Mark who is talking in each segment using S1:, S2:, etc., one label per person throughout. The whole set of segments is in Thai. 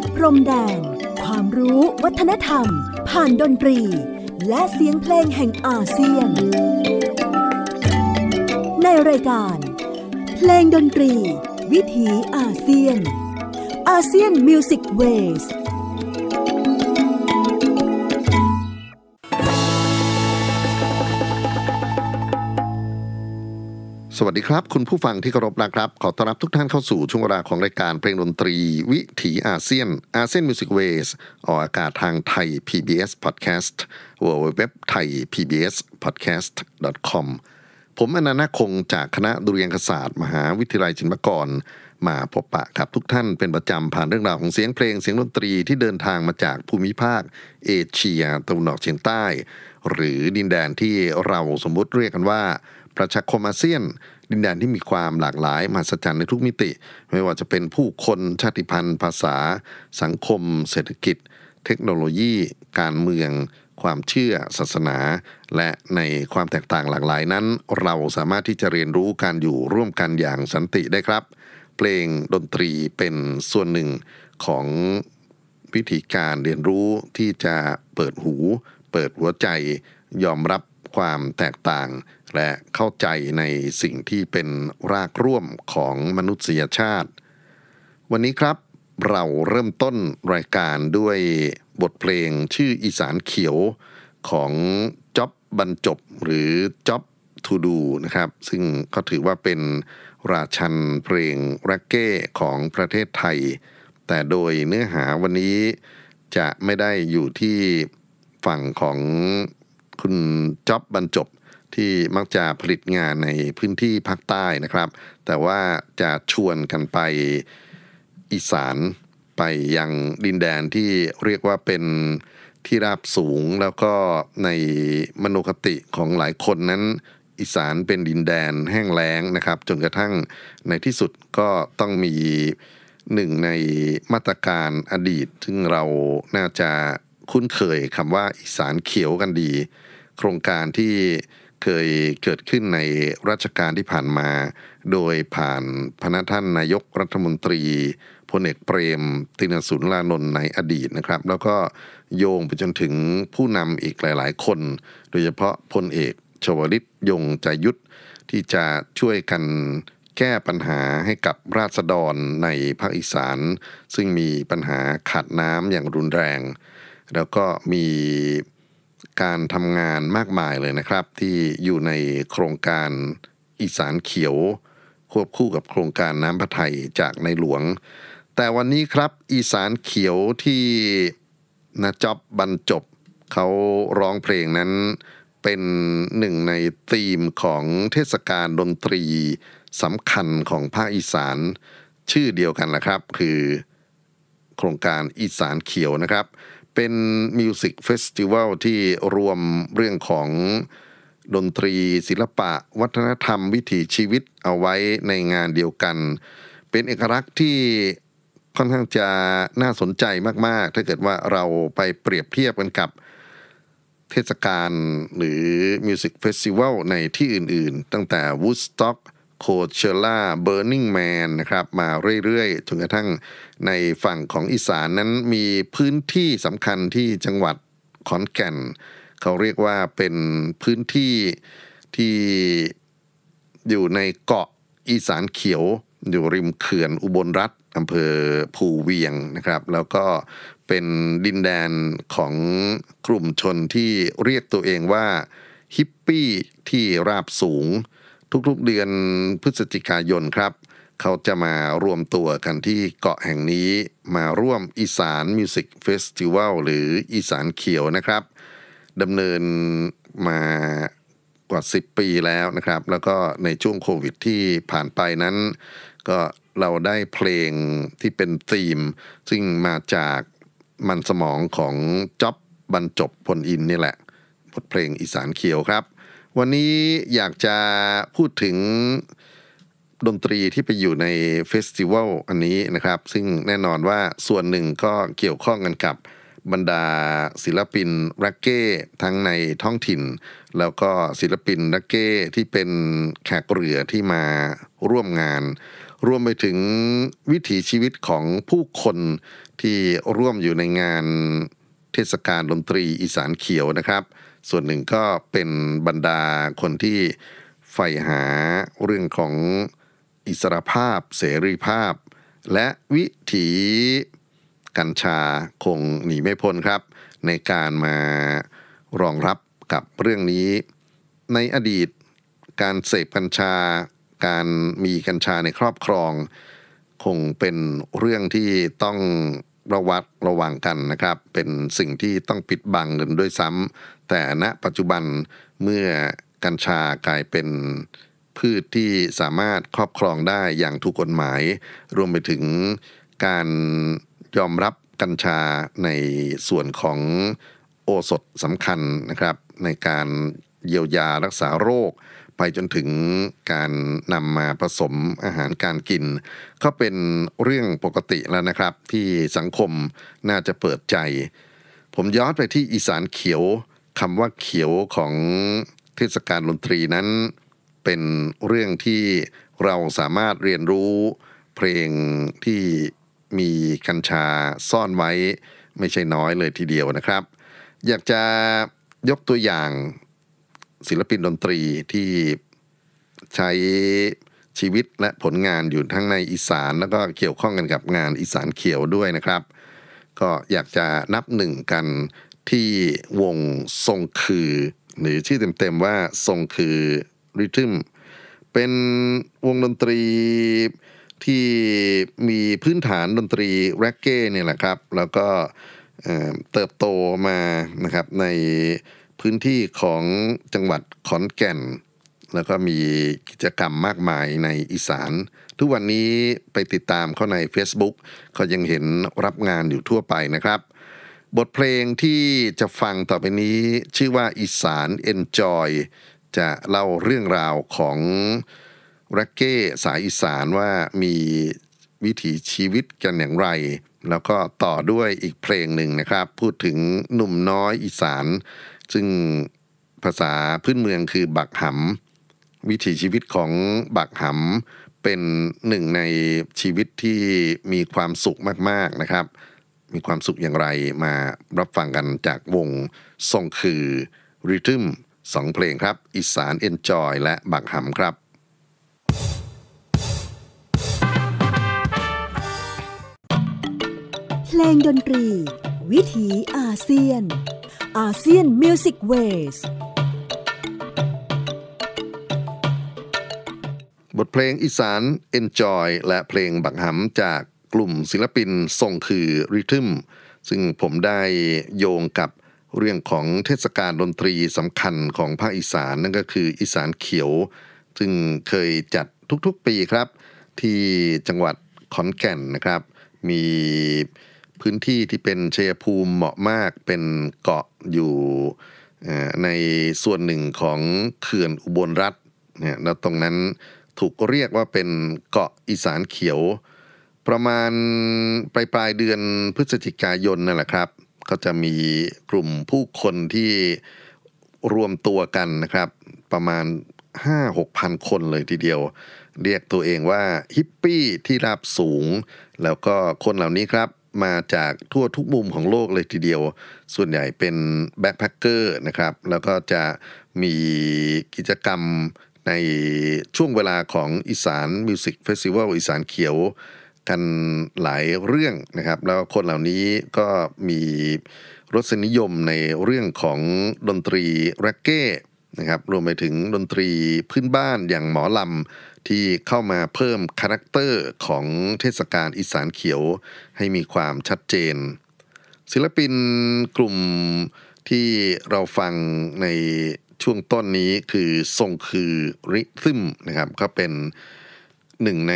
S1: ดพรมแดน ความรู้วัฒนธรรม ผ่านดนตรี และเสียงเพลงแห่งอาเซียน ในรายการ เพลงดนตรี วิถีอาเซียนอาเซียนมิวสิกเวส
S2: สวัสดีครับ คุณผู้ฟังที่เคารพนะครับ ขอต้อนรับทุกท่านเข้าสู่ช่วงเวลาของรายการเพลงดนตรี วิถีอาเซียน ASEAN Music Ways ออกอากาศทางไทย PBS Podcast w w w t h a i PBS Podcast com ผมอนันต์คงจากคณะดุริยางคศาสตร์ มหาวิทยาลัยศิลปากร มาพบปะครับทุกท่านเป็นประจำผ่านเรื่องราวของเสียงเพลงเสียงดนตรีที่เดินทางมาจากภูมิภาค เอเชียตะวันออกเฉียงใต้ หรือดินแดนที่เราสมมุติเรียกกันว่า ประชาคมอาเซียน ดินแดนที่มีความหลากหลายมหัศจรรย์ในทุกมิติ ไม่ว่าจะเป็นผู้คนชาติพันธุ์ ภาษา สังคม เศรษฐกิจ เทคโนโลยี การเมือง ความเชื่อ ศาสนา และในความแตกต่างหลากหลายนั้น เราสามารถที่จะเรียนรู้การอยู่ร่วมกันอย่างสันติได้ครับ เพลงดนตรีเป็นส่วนหนึ่งของวิธีการเรียนรู้ที่จะเปิดหู เปิดหัวใจ ยอมรับความแตกต่าง และเข้าใจในสิ่งที่เป็นรากร่วมของมนุษยชาติ วันนี้ครับเราเริ่มต้นรายการด้วยบทเพลงชื่ออีสานเขียวของจ็อบบรรจบหรือจ็อบทูดูนะครับ ซึ่งก็ถือว่าเป็นราชันเพลงแร็กเก้ของประเทศไทย แต่โดยเนื้อหาวันนี้จะไม่ได้อยู่ที่ฝั่งของคุณจ็อบบรรจบ ที่มักจะผลิตงานในพื้นที่ภาคใต้นะครับ แต่ว่าจะชวนกันไปอีสานไปยังดินแดนที่เรียกว่าเป็นที่ราบสูงแล้วก็ในมโนคติของหลายคนนั้น อีสานเป็นดินแดนแห้งแล้งนะครับ จนกระทั่งในที่สุดก็ต้องมีหนึ่งในมาตรการอดีต ซึ่งเราน่าจะคุ้นเคยคำว่าอีสานเขียวกันดี โครงการที่ เคยเกิดขึ้นในรัชกาลที่ผ่านมา โดยผ่านพระท่านนายกรัฐมนตรีพลเอกเปรม ตินสุนลานนท์ในอดีตนะครับ แล้วก็โยงไปจนถึงผู้นำอีกหลาย ๆ คน โดยเฉพาะพลเอกชวลิตยงใจยุทธที่จะช่วยกันแก้ปัญหาให้กับราษฎรในภาคอีสาน ซึ่งมีปัญหาขาดน้ำอย่างรุนแรง แล้วก็มี การทำงานมากมายเลยนะครับ ที่อยู่ในโครงการอีสานเขียว ควบคู่กับโครงการน้ำพระไทยจากในหลวง แต่วันนี้ครับอีสานเขียวที่นาจอบบรรจบเขาร้องเพลงนั้นเป็นหนึ่งในธีมของเทศกาลดนตรีสำคัญของภาคอีสาน ชื่อเดียวกันแหละครับ คือ โครงการอีสานเขียวนะครับ เป็น music festival ที่รวมเรื่องของดนตรีศิลปะ วัฒนธรรมวิถีชีวิตเอาไว้ในงานเดียวกัน เป็นเอกลักษณ์ที่ค่อนข้างจะน่าสนใจมาก ๆ ถ้าเกิดว่าเราไปเปรียบเทียบกันกับเทศกาลหรือ music festival ในที่อื่น ๆ ตั้งแต่ Woodstock Coachella Burning Man นะครับมาเรื่อยๆจนกระทั่งในฝั่งของอีสานนั้นมีพื้นที่สำคัญที่จังหวัดขอนแก่น เขาเรียกว่าเป็นพื้นที่ที่อยู่ในเกาะอีสานเขียว อยู่ริมเขื่อนอุบลรัตน์อำเภอภูเวียงนะครับ แล้วก็เป็นดินแดนของกลุ่มชนที่เรียกตัวเองว่าฮิปปี้ที่ราบสูง ทุกๆเดือนพฤศจิกายนครับ เขาจะมารวมตัวกันที่เกาะแห่งนี้มาร่วมอีสาน music festival หรืออีสานเขียวนะครับดำเนินมากว่า 10 ปีแล้วนะครับ แล้วก็ในช่วงโควิดที่ผ่านไปนั้น ก็เราได้เพลงที่เป็นธีม ซึ่งมาจากมันสมองของจ็อบบรรจบพลอินนี่แหละบทเพลงอีสานเขียวครับ วันนี้อยากจะพูดถึงดนตรีที่ไปอยู่ใน festival อันนี้นะครับ ซึ่งแน่นอนว่าส่วนหนึ่งก็เกี่ยวข้องกันกับบรรดาศิลปินรักเก้ทั้งในท้องถิ่น แล้วก็ศิลปินรักเก้ที่เป็นแขกเรือที่มาร่วมงาน รวมไปถึงวิถีชีวิตของผู้คนที่ร่วมอยู่ในงานเทศกาลดนตรีอีสานเขียวนะครับ ส่วนหนึ่งก็เป็นบรรดาคนที่ใฝ่หาเรื่องของอิสรภาพเสรีภาพ และวิถีกัญชาคงหนีไม่พ้นครับ ในการมารองรับกับเรื่องนี้ ในอดีตการเสพกัญชา การมีกัญชาในครอบครอง คงเป็นเรื่องที่ต้อง ระวัดระวังกันนะครับ เป็นสิ่งที่ต้องปิดบังกันด้วยซ้ำแต่ณปัจจุบันเมื่อกัญชากลายเป็นพืชที่สามารถครอบครองได้อย่างถูกกฎหมาย รวมไปถึงการยอมรับกัญชาในส่วนของโอสถสำคัญนะครับ ในการเยียวยารักษาโรค ไปจนถึงการนำมาผสมอาหารการกิน ก็เป็นเรื่องปกติแล้วนะครับ ที่สังคมน่าจะเปิดใจ ผมย้อนไปที่อีสานเขียวคำว่าเขียวของเทศกาลดนตรีนั้น เป็นเรื่องที่เราสามารถเรียนรู้เพลงที่มีกัญชาซ่อนไว้ ไม่ใช่น้อยเลยทีเดียวนะครับ อยากจะยกตัวอย่าง ศิลปินดนตรีที่ใช้ชีวิตและผลงานอยู่ทั้งในอีสานแล้วก็เกี่ยวข้องกันกับงานอีสานเขียวด้วยนะครับ ก็อยากจะนับหนึ่งกันที่วงทรงคือ หรือชื่อเต็มๆว่าทรงคือริทึมเป็นวงดนตรีที่มีพื้นฐานดนตรีแร็กเก้เนี่ยแหละครับ แล้วก็เติบโตมานะครับใน พื้นที่ของจังหวัดขอนแก่น แล้วก็มีกิจกรรมมากมายในอีสาน ทุกวันนี้ไปติดตามเขาใน Facebook เขายังเห็นรับงานอยู่ทั่วไปนะครับ บทเพลงที่จะฟังต่อไปนี้ชื่อว่าอีสาน Enjoy จะเล่าเรื่องราวของรักเก้สายอีสานว่ามีวิถีชีวิตกันอย่างไร แล้วก็ต่อด้วยอีกเพลงหนึ่งนะครับ พูดถึงหนุ่มน้อยอีสาน ซึ่งภาษาพื้นเมืองคือบักหำวิถีชีวิตของบักหำเป็นหนึ่งในชีวิตที่มีความสุขมากๆนะครับ มีความสุขอย่างไรมารับฟังกันจากวงทรงคือริทึมสองเพลงครับ อีสานเอนจอยและบักหำครับ
S1: เพลงดนตรี วิถีอาเซียน ASEAN Music Wave
S2: บทเพลงอีสาน Enjoy และเพลงบักหำจากกลุ่มศิลปินทรงคือ Rhythm ซึ่งผมได้โยงกับเรื่องของเทศกาลดนตรีสำคัญของภาคอีสานนั่นก็คืออีสานเขียว ซึ่งเคยจัดทุกๆปีครับ ที่จังหวัดขอนแก่นนะครับ มี พื้นที่ที่เป็นเชยภูมิเหมาะมากเป็นเกาะอยู่ในส่วนหนึ่งของเขื่อนอุบลรัฐเนี่ยแล้วตรงนั้นถูกเรียกว่าเป็นเกาะอีสานเขียว ประมาณปลายปลายเดือนพฤศจิกายนนั่นแหละครับ ก็จะมีกลุ่มผู้คนที่รวมตัวกันนะครับ ประมาณ 5-6พันคนเลยทีเดียว เรียกตัวเองว่าฮิปปี้ที่ราบสูง แล้วก็คนเหล่านี้ครับ มาจากทั่วทุกมุมของโลกเลยทีเดียว ส่วนใหญ่เป็น backpacker นะครับ แล้วก็จะมีกิจกรรมในช่วงเวลาของอีสาน music festival อีสานเขียวกันหลายเรื่องนะครับ แล้วคนเหล่านี้ก็มีรสนิยมในเรื่องของดนตรีแร็กเก้นะครับรวมไปถึงดนตรีพื้นบ้านอย่างหมอลำ ที่เข้ามาเพิ่ม character ของเทศกาลอีสานเขียวให้มีความชัดเจน ศิลปินกลุ่มที่เราฟังในช่วงต้นนี้คือทรงคือ Rhythm นะครับก็เป็นหนึ่งใน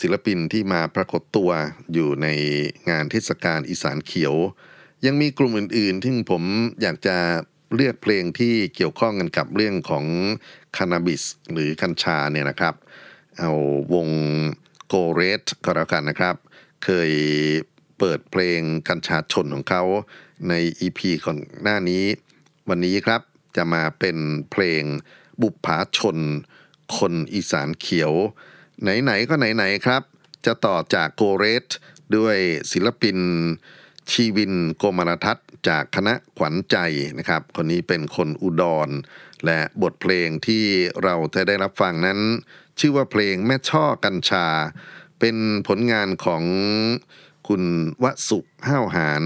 S2: ศิลปินที่มาปรากฏตัวอยู่ในงานเทศกาลอีสานเขียว ยังมีกลุ่มอื่น ๆ ที่ผมอยากจะเลือกเพลงที่เกี่ยวข้องกันกับเรื่องของ คานาบิสหรือกัญชาเนี่ยนะครับ เอาวงโกเรสก็แล้วกันนะครับ เคยเปิดเพลงกัญชาชนของเขาใน EP ของหน้านี้ วันนี้ครับจะมาเป็นเพลงบุปผาชน คนอีสานเขียว ไหน ๆ ก็ไหน ๆ ครับ จะต่อจากโกเรสด้วยศิลปินชีวินโกมารทัศน์จากคณะขวัญใจนะครับ คนนี้เป็นคนอุดร และบทเพลงที่เราจะได้รับฟังนั้น ชื่อว่าเพลงแม่ช่อกัญชา เป็นผลงานของคุณวสุห้าวหาร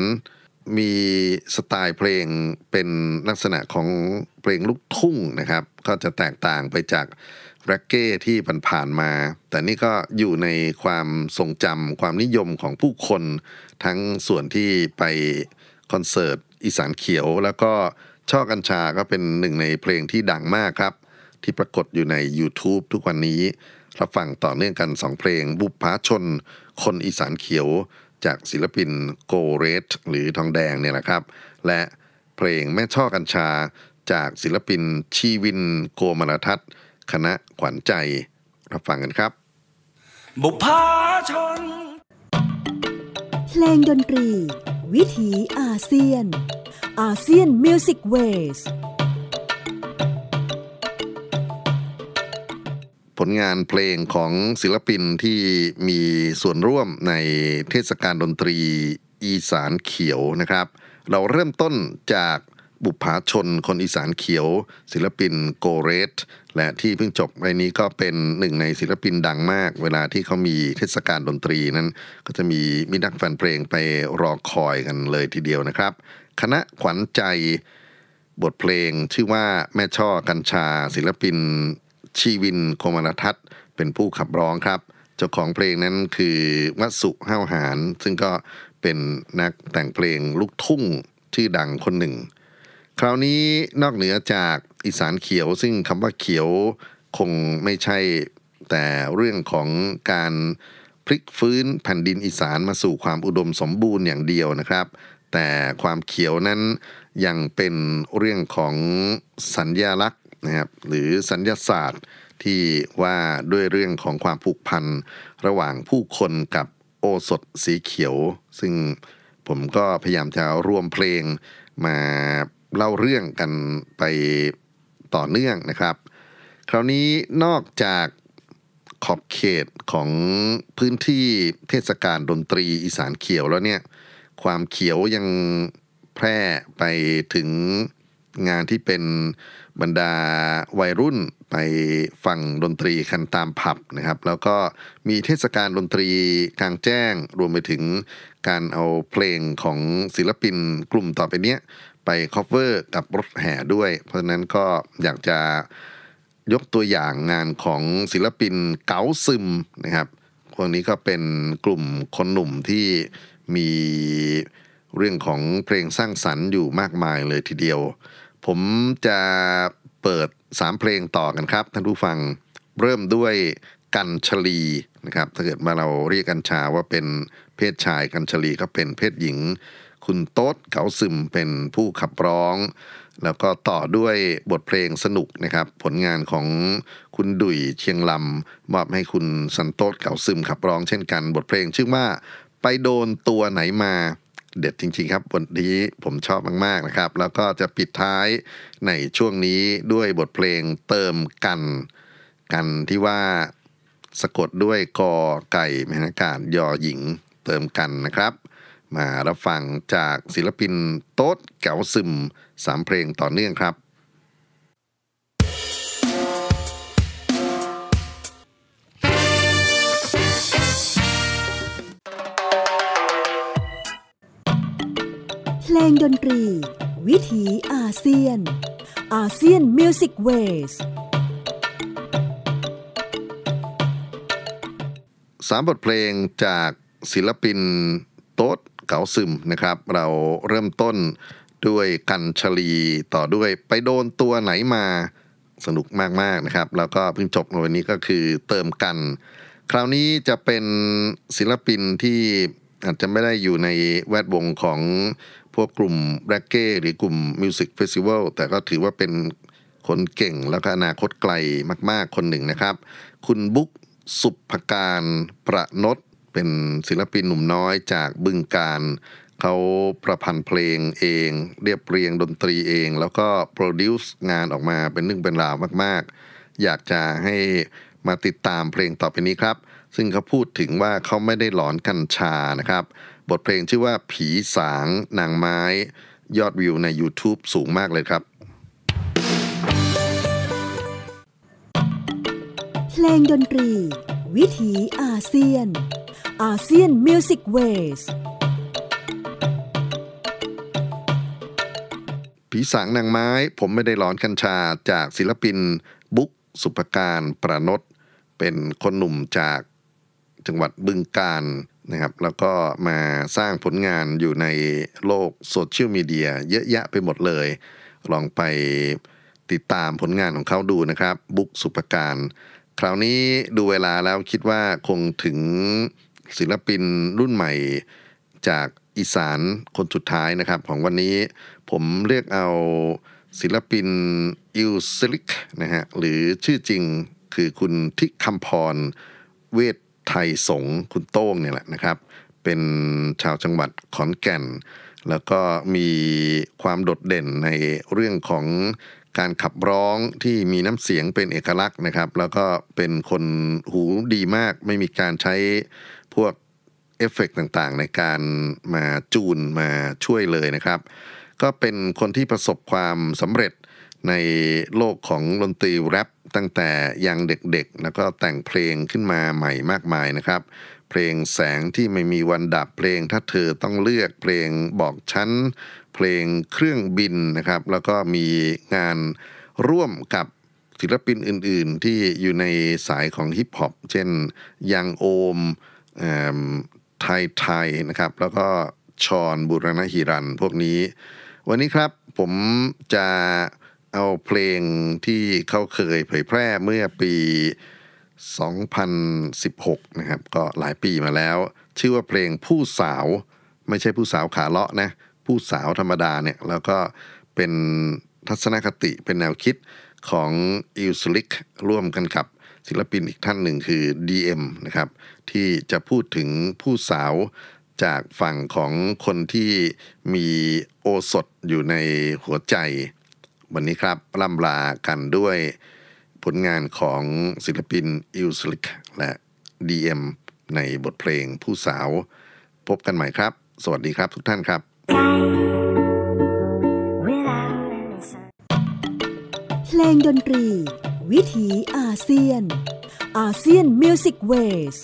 S2: มีสไตล์เพลงเป็นลักษณะของเพลงลูกทุ่งนะครับ ก็จะแตกต่างไปจากแร็กเก้ที่ผ่านๆมา แต่นี่ก็อยู่ในความทรงจำความนิยมของผู้คน ทั้งส่วนที่ไปคอนเสิร์ตอีสานเขียวแล้วก็ ช่อกัญชาก็เป็นหนึ่งในเพลงที่ดังมากครับ ที่ปรากฏอยู่ใน YouTube ทุกวันนี้ รับฟังต่อเนื่องกัน 2 เพลง บุพภาชน คนอีสานเขียว จากศิลปินโกเรสหรือทองแดงเนี่ยแหละครับ และเพลงแม่ช่อกัญชา จากศิลปินชีวินโกมารทัศน์คณะขวัญใจ รับฟังกันครับ
S3: บุพาชน
S1: เพลงดนตรี วิถีอาเซียน อาเซียนมิวสิกเวส
S2: ผลงานเพลงของศิลปินที่มีส่วนร่วมในเทศกาลดนตรีอีสานเขียวนะครับ เราเริ่มต้นจาก บุพภาชนคนอีสานเขียว ศิลปินโกเรสและที่เพิ่งจบไปนี้ก็เป็นหนึ่งในศิลปินดังมาก เวลาที่เขามีเทศกาลดนตรีนั้น ก็จะมีมินักแฟนเพลงไปรอคอยกันเลยทีเดียวนะครับ คณะขวัญใจบทเพลงชื่อว่าแม่ช่อกัญชา ศิลปินชีวินโคมารทัศน์เป็นผู้ขับร้องครับ เจ้าของเพลงนั้นคือวัสุห้าวหาร ซึ่งก็เป็นนักแต่งเพลงลูกทุ่งชื่อดังคนหนึ่ง คราวนี้นอกเหนือจากอีสานเขียว ซึ่งคำว่าเขียวคงไม่ใช่แต่เรื่องของการพลิกฟื้นแผ่นดินอีสานมาสู่ความอุดมสมบูรณ์อย่างเดียวนะครับ แต่ความเขียวนั้นยังเป็นเรื่องของสัญญาลักษณ์นะครับหรือสัญญาศาสตร์ที่ว่าด้วยเรื่องของความผูกพันระหว่างผู้คนกับโอสถสีเขียว ซึ่งผมก็พยายามจะรวมเพลงมา เล่าเรื่องกันไปต่อเนื่องนะครับ คราวนี้นอกจากขอบเขตของพื้นที่เทศกาลดนตรีอีสานเขียวแล้วเนี่ย ความเขียวยังแพร่ไปถึงงานที่เป็นบรรดาวัยรุ่น ไปฟังดนตรีกันตามผับนะครับ แล้วก็มีเทศกาลดนตรีกลางแจ้ง รวมไปถึงการเอาเพลงของศิลปินกลุ่มต่อไปเนี้ยไป cover กับรถแห่ด้วย เพราะฉะนั้นก็อยากจะยกตัวอย่างงานของศิลปินเก๋าซึมนะครับพวกนี้ก็เป็นกลุ่มคนหนุ่มที่มีเรื่องของเพลงสร้างสรรค์อยู่มากมายเลยทีเดียว ผมจะ เปิด 3 เพลงต่อกันครับ ท่านผู้ฟังเริ่มด้วยกันชลีนะครับถ้าเกิดมาเราเรียกกัญชาว่าเป็นเพศชายกันชลีก็เป็นเพศหญิง คุณโต๊ดเก๋าซึมเป็นผู้ขับร้อง แล้วก็ต่อด้วยบทเพลงสนุกนะครับ ผลงานของคุณดุยเชียงลำมอบให้คุณสันโต๊ดเก๋าซึมขับร้องเช่นกัน บทเพลงชื่อว่าไปโดนตัวไหนมา เด็ดจริง ๆ ครับบทนี้ผมชอบมาก ๆ นะครับ แล้วก็จะปิดท้ายในช่วงนี้ด้วยบทเพลงเติมกัน กันที่ว่าสะกดด้วยกอไก่มนากาศยอหญิงเติมกันนะครับ มารับฟังจากศิลปินโต๊ดเก๋าซึมสามเพลงต่อเนื่องครับ
S1: ลงดนตรี วิถีอาเซียน ASEAN Music Waveสา
S2: มบทเพลงจากศิลปินโต๊ดเก๋าซึมนะครับ เราเริ่มต้นด้วยกันชลีต่อด้วยไปโดนตัวไหนมาสนุกมาก ๆ นะครับ แล้วก็เพิ่งจบในวันนี้ก็คือเติมกัน คราวนี้จะเป็นศิลปินที่อาจจะไม่ได้อยู่ในแวดวงของ พวกกลุ่มแร็กเก้หรือกลุ่ม music festival แต่ก็ถือว่าเป็นคนเก่งแล้วก็อนาคตไกลมาก ๆ คนหนึ่งนะครับ คุณบุ๊กสุภการประนตเป็นศิลปินหนุ่มน้อยจากบึงการเขาประพันธ์เพลงเอง เรียบเรียงดนตรีเอง แล้วก็โปรดิวซ์งานออกมาเป็นเรื่องเป็นราวมาก ๆ อยากจะให้มาติดตามเพลงต่อไปนี้ครับ ซึ่งเขาพูดถึงว่าเขาไม่ได้หลอนกัญชานะครับ บทเพลงชื่อว่าผีสางนางไม้ ยอดวิวใน YouTube สูงมากเลยครับ
S1: เพลงดนตรี วิถีอาเซียน ASEAN Music Wave
S2: ผีสางนางไม้ผมไม่ได้หลอนกัญชาจากศิลปินบุ๊กสุปการประนตเป็นคนหนุ่มจากจังหวัดบึงกาฬ นะครับแล้วก็มาสร้างผลงานอยู่ในโลกโซเชียลมีเดียเยอะแยะไปหมดเลย ลองไปติดตามผลงานของเขาดูนะครับ บุ๊กสุปการ คราวนี้ดูเวลาแล้วคิดว่าคงถึงศิลปินรุ่นใหม่จากอีสานคนสุดท้ายนะครับ ของวันนี้ผมเรียกเอาศิลปิน Illslick นะฮะหรือชื่อจริงคือคุณทิคำพรเวท ไทยสงคุณโต้งเนี่ยแหละนะครับ เป็นชาวจังหวัดขอนแก่น แล้วก็มีความโดดเด่นในเรื่องของการขับร้องที่มีน้ำเสียงเป็นเอกลักษณ์นะครับ แล้วก็เป็นคนหูดีมาก ไม่มีการใช้พวกเอฟเฟกต์ต่างๆ ในการมาจูนมาช่วยเลยนะครับ ก็เป็นคนที่ประสบความสำเร็จ ในโลกของดนตรีแรปตั้งแต่ยังเด็กๆ แล้วก็แต่งเพลงขึ้นมาใหม่มากมายนะครับ เพลงแสงที่ไม่มีวันดับเพลงถ้าเธอต้องเลือกเพลงบอกฉันเพลงเครื่องบินนะครับ แล้วก็มีงานร่วมกับศิลปินอื่นๆ ที่อยู่ในสายของฮิปฮอปเช่นยังโอมไทยไทยนะครับ แล้วก็ชอนบุรณหิรันพวกนี้ วันนี้ครับผมจะ เอาเพลงที่เขาเคยเผยแพร่เมื่อปี 2016 นะครับ ก็หลายปีมาแล้ว ชื่อว่าเพลงผู้สาว ไม่ใช่ผู้สาวขาเลาะนะ ผู้สาวธรรมดาเนี่ย แล้วก็เป็นทัศนคติเป็นแนวคิดของอิลสลิกร่วมกันกับศิลปินอีกท่านหนึ่งคือ DM นะครับ ที่จะพูดถึงผู้สาวจากฝั่งของคนที่มีโอสถอยู่ในหัวใจ วันนี้ครับล่ำลากันด้วยผลงานของศิลปิน Illslick และ DM ในบทเพลงผู้สาว พบกันใหม่ครับ สวัสดีครับทุกท่านครับ
S1: เพลงดนตรี วิถีอาเซียน ASEAN Music Wave